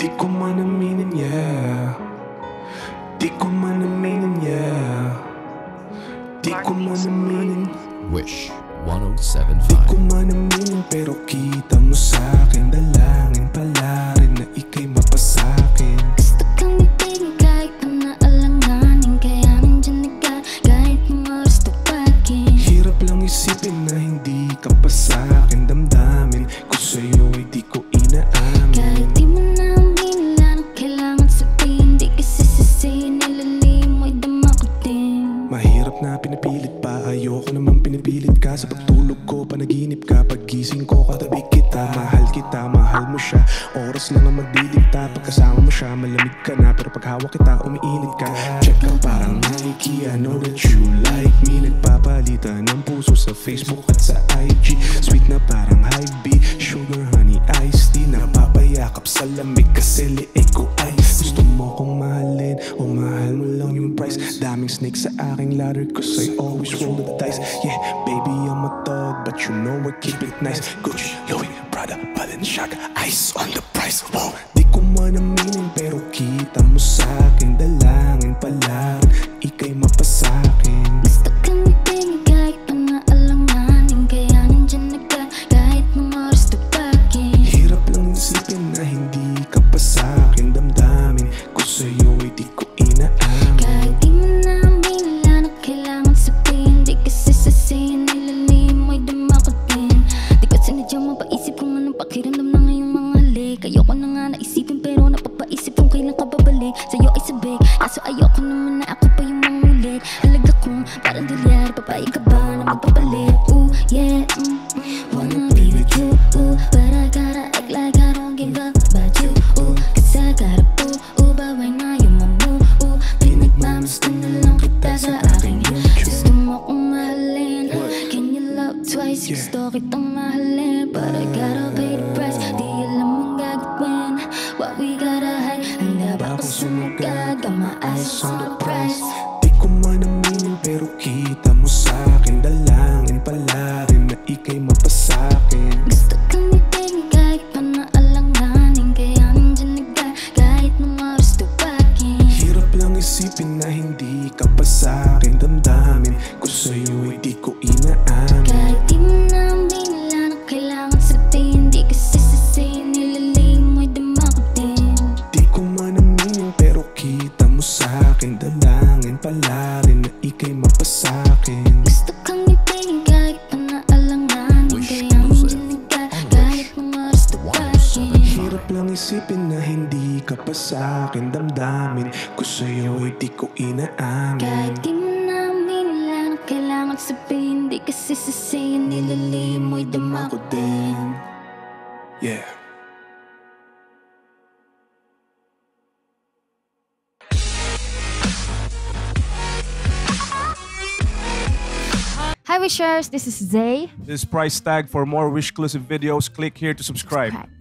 Di ko man aminin, yeah. Di ko man aminin, yeah. Di ko man aminin. Wish Di ko 1075. man aminin pero kita mo sa'kin Dalangin pala rin na ika'y mapasakin. Gusto kang ibigin kahit pa naalanganin Kaya nandyan na ka kahit mga oras tupagin Hirap lang isipin na hindi ka pa na pinipilit pa. Ayoko naman pinipilit ka. Sa pagtulog ko, panaginip ka. Pagising ko, katabi kita. Mahal kita, mahal mo siya. Oras lang ang magdiligta. Pagkasama mo siya, malamig ka na. Pero pag hawak kita, umiinit ka. Check ka parang Nike. I know that you like me. Nagpapalitan ng puso sa Facebook at sa IG Sweet na parang high B. Sugar, honey, iced tea. Napapayakap sa lamig kasi liig snake sa aking ladder Cause I always roll the dice. Yeah, baby, I'm a thug But you know I keep it nice. Gucci, Louis, Prada, Balenciaga Ice on the price, whoa. Di ko man aminin pero kita mo sa'kin Dalangin pala Gusto kitang mahalin But I gotta pay the price. Di alam mong gagawin What we gotta hide. Handa ba akong sumugad Got my eyes on the prize Di ko man aminin pero kita mo sa'kin Dalangin pala rin na ika'y mapasakin. Gusto kang ibigin kahit pa naalanganin Kaya nandyan na ka kahit mga oras tupagin Hirap lang isipin na hindi ka pa sa'kin Damdamin ko sa'yo ay di ko inaamin hindi ka pa sa'kin Damdamin ko sa'yo ay di ko inaamin Kahit di mo na aminin lang kailangan sabihin Di kasi sisihin nilalim mo'y dama ko din Yeah Hi Wishers, this is Zay. This price tag for more Wish exclusive videos. Click here to subscribe. Subscribe.